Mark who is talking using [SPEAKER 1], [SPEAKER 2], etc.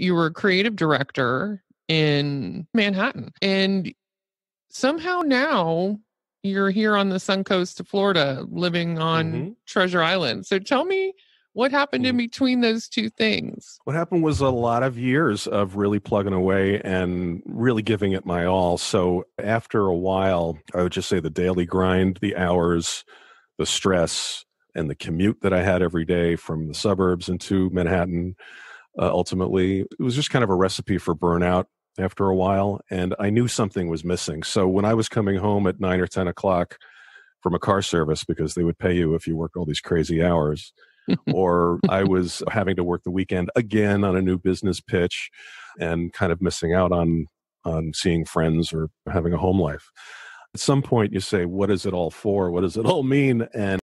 [SPEAKER 1] you were a creative director in Manhattan. And somehow now you're here on the Suncoast of Florida living on
[SPEAKER 2] Mm-hmm.
[SPEAKER 1] Treasure Island. So tell me what happened in
[SPEAKER 2] Mhm.
[SPEAKER 1] between those two things.
[SPEAKER 2] What happened was a lot of years of really plugging away and really giving it my all. So after a while, I would just say the daily grind, the hours, the stress, and the commute that I had every day from the suburbs into Manhattan, uh, ultimately, it was just kind of a recipe for burnout after a while. And I knew something was missing. So when I was coming home at nine or 10 o'clock from a car service, because they would pay you if you work all these crazy hours, or I was having to work the weekend again on a new business pitch and kind of missing out on on seeing friends or having a home life. At some point you say, what is it all for? What does it all mean? And